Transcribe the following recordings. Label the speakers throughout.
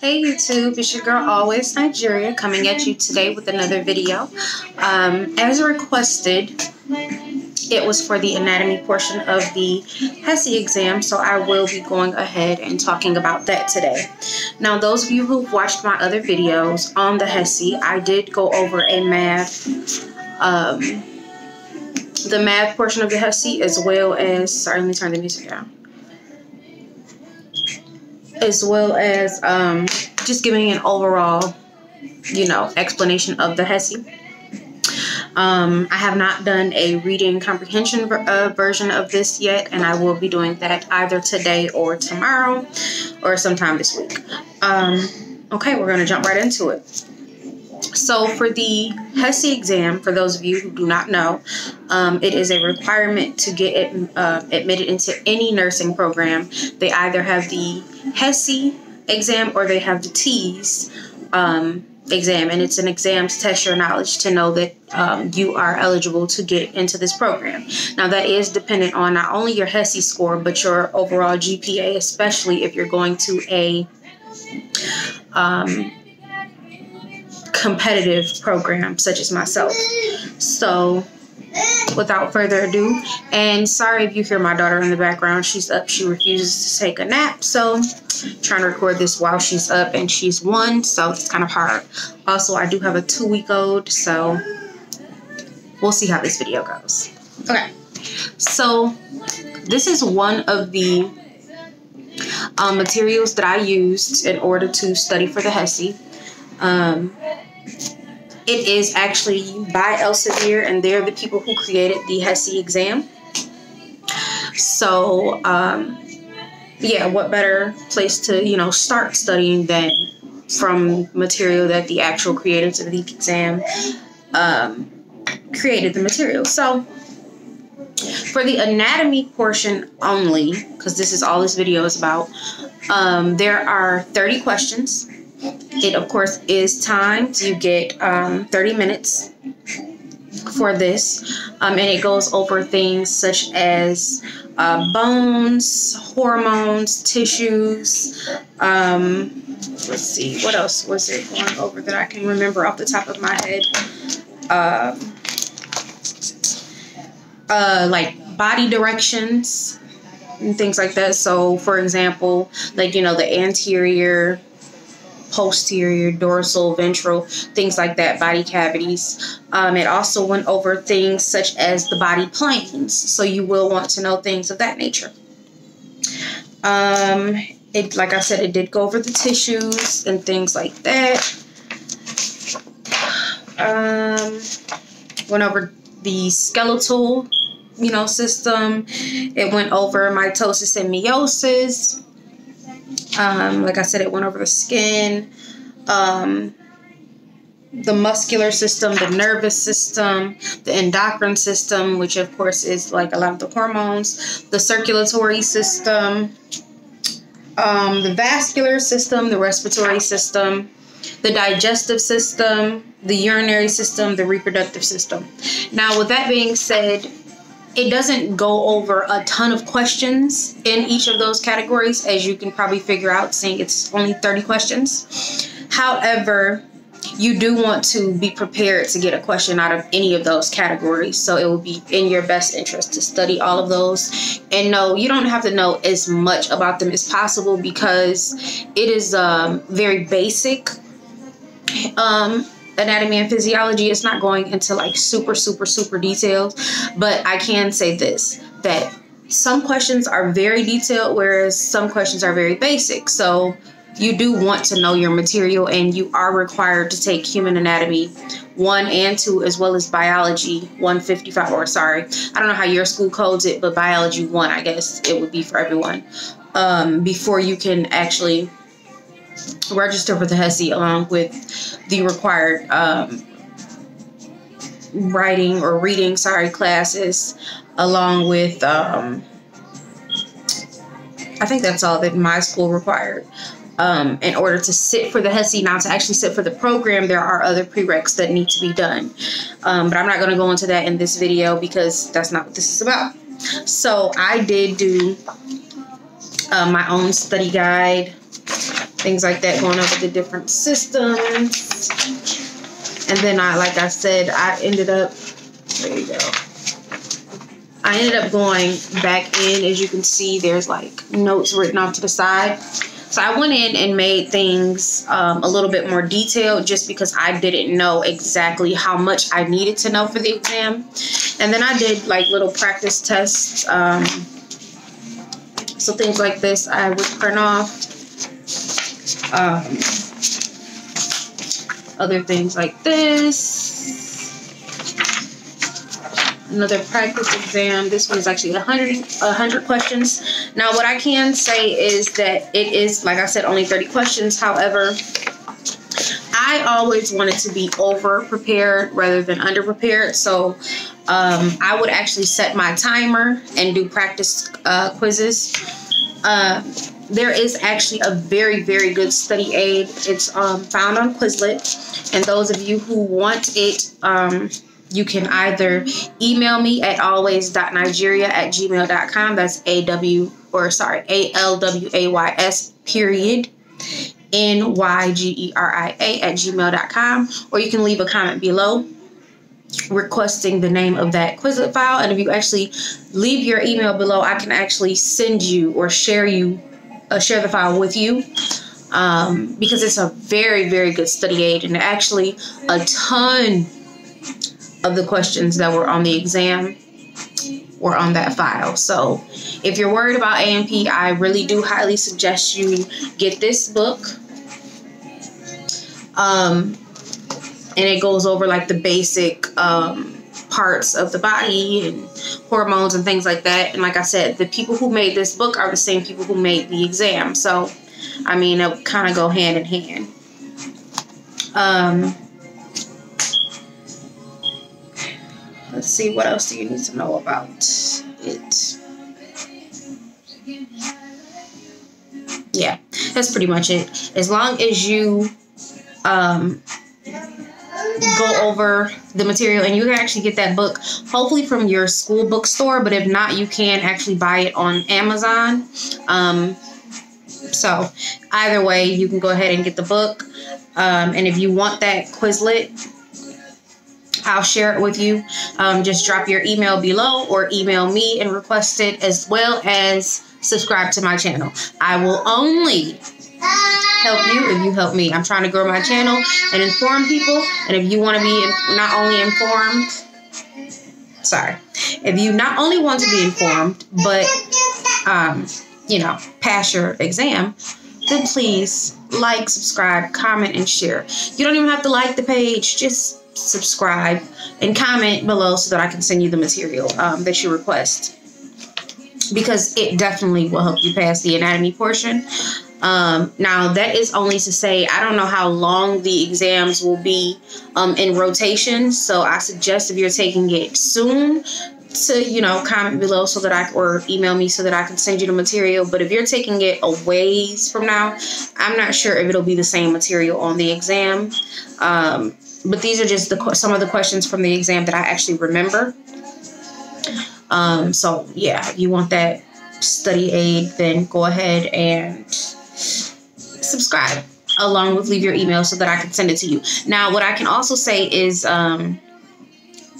Speaker 1: Hey YouTube, it's your girl Always Nygeria coming at you today with another video. Um, as requested, it was for the anatomy portion of the HESI exam, so I will be going ahead and talking about that today. Now, those of you who've watched my other videos on the HESI, I did go over a math, um, the math portion of the HESI as well as, sorry, let me turn the music down as well as um, just giving an overall, you know, explanation of the HESI. Um, I have not done a reading comprehension ver uh, version of this yet, and I will be doing that either today or tomorrow or sometime this week. Um, okay, we're going to jump right into it. So for the HESI exam, for those of you who do not know, um, it is a requirement to get it, uh, admitted into any nursing program. They either have the HESI exam or they have the TEAS um, exam, and it's an exam to test your knowledge to know that um, you are eligible to get into this program. Now, that is dependent on not only your HESI score, but your overall GPA, especially if you're going to a um, competitive program such as myself. So, without further ado, and sorry if you hear my daughter in the background, she's up, she refuses to take a nap, so trying to record this while she's up and she's one, so it's kind of hard. Also, I do have a two week old, so we'll see how this video goes. Okay, so this is one of the um, materials that I used in order to study for the HESI. Um, it is actually by Elsevier, and they're the people who created the HESI exam. So, um, yeah, what better place to, you know, start studying than from material that the actual creators of the exam um, created the material. So, for the anatomy portion only, because this is all this video is about, um, there are 30 questions it, of course, is timed. You get um, 30 minutes for this, um, and it goes over things such as uh, bones, hormones, tissues. Um, let's see, what else was it going over that I can remember off the top of my head? Uh, uh, like body directions and things like that. So, for example, like, you know, the anterior posterior, dorsal, ventral, things like that, body cavities. Um, it also went over things such as the body planes, so you will want to know things of that nature. Um, it, like I said, it did go over the tissues and things like that. Um, went over the skeletal, you know, system. It went over mitosis and meiosis. Um, like I said, it went over the skin, um, the muscular system, the nervous system, the endocrine system, which of course is like a lot of the hormones, the circulatory system, um, the vascular system, the respiratory system, the digestive system, the urinary system, the reproductive system. Now, with that being said, it doesn't go over a ton of questions in each of those categories, as you can probably figure out, seeing it's only 30 questions. However, you do want to be prepared to get a question out of any of those categories. So it will be in your best interest to study all of those. And no, you don't have to know as much about them as possible because it is um, very basic. Um, anatomy and physiology. It's not going into like super, super, super details, but I can say this that some questions are very detailed, whereas some questions are very basic. So you do want to know your material, and you are required to take human anatomy one and two, as well as biology 155. Or sorry, I don't know how your school codes it, but biology one, I guess it would be for everyone. Um, before you can actually register for the HESI along with the required um, writing or reading, sorry, classes, along with, um, I think that's all that my school required. Um, in order to sit for the HESI, now to actually sit for the program, there are other prereqs that need to be done. Um, but I'm not going to go into that in this video because that's not what this is about. So I did do uh, my own study guide things like that, going over the different systems. And then I, like I said, I ended up, there you go. I ended up going back in. As you can see, there's like notes written off to the side. So I went in and made things um, a little bit more detailed just because I didn't know exactly how much I needed to know for the exam. And then I did like little practice tests. Um, so things like this I would print off. Um, other things like this another practice exam. This one is actually 100, 100 questions. Now, what I can say is that it is, like I said, only 30 questions. However, I always wanted to be over prepared rather than under prepared. So um, I would actually set my timer and do practice uh, quizzes. Uh, there is actually a very, very good study aid. It's um, found on Quizlet. And those of you who want it, um, you can either email me at always.nygeria at gmail.com. That's A W or sorry, A L W A Y S period N Y G E R I A at gmail.com. Or you can leave a comment below requesting the name of that Quizlet file. And if you actually leave your email below, I can actually send you or share you uh, share the file with you. Um, because it's a very, very good study aid and actually a ton of the questions that were on the exam were on that file. So if you're worried about A&P, I really do highly suggest you get this book. Um, and it goes over like the basic um, parts of the body and hormones and things like that. And like I said, the people who made this book are the same people who made the exam. So, I mean, it kind of go hand in hand. Um, Let's see, what else do you need to know about it? Yeah, that's pretty much it. As long as you um, go over the material and you can actually get that book hopefully from your school bookstore but if not you can actually buy it on amazon um, so either way you can go ahead and get the book um, and if you want that quizlet I'll share it with you. Um, just drop your email below or email me and request it as well as subscribe to my channel. I will only help you if you help me. I'm trying to grow my channel and inform people. And if you want to be not only informed, sorry, if you not only want to be informed, but, um, you know, pass your exam, then please like, subscribe, comment, and share. You don't even have to like the page. Just subscribe, and comment below so that I can send you the material um, that you request. Because it definitely will help you pass the anatomy portion. Um, now, that is only to say, I don't know how long the exams will be um, in rotation. So I suggest if you're taking it soon, to you know comment below so that I or email me so that I can send you the material. But if you're taking it a ways from now, I'm not sure if it'll be the same material on the exam. Um, but these are just the some of the questions from the exam that I actually remember. Um, so yeah, if you want that study aid, then go ahead and subscribe along with leave your email so that I can send it to you. Now, what I can also say is um,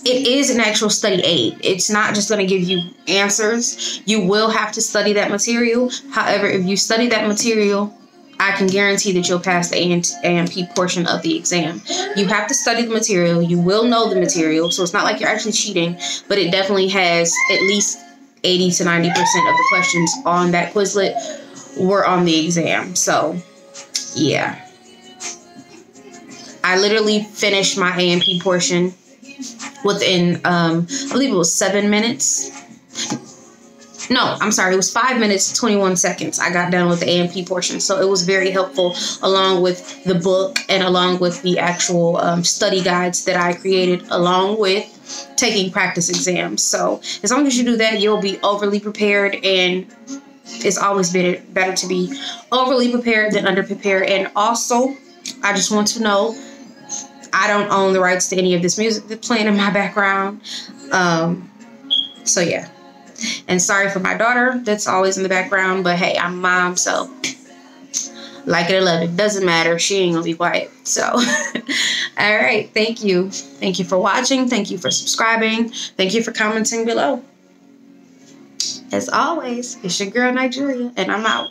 Speaker 1: it is an actual study aid. It's not just going to give you answers. You will have to study that material. However, if you study that material I can guarantee that you'll pass the A&P portion of the exam. You have to study the material. You will know the material. So it's not like you're actually cheating, but it definitely has at least 80 to 90% of the questions on that Quizlet were on the exam. So, yeah. I literally finished my A&P portion within, um, I believe it was seven minutes no, I'm sorry, it was five minutes, 21 seconds. I got done with the A&P portion. So it was very helpful along with the book and along with the actual um, study guides that I created along with taking practice exams. So as long as you do that, you'll be overly prepared and it's always better better to be overly prepared than underprepared. And also, I just want to know I don't own the rights to any of this music that's playing in my background. Um, so yeah. And sorry for my daughter that's always in the background, but hey, I'm mom, so Like it or love it, doesn't matter. She ain't gonna be quiet. So, all right. Thank you. Thank you for watching. Thank you for subscribing. Thank you for commenting below. As always, it's your girl Nygeria, and I'm out.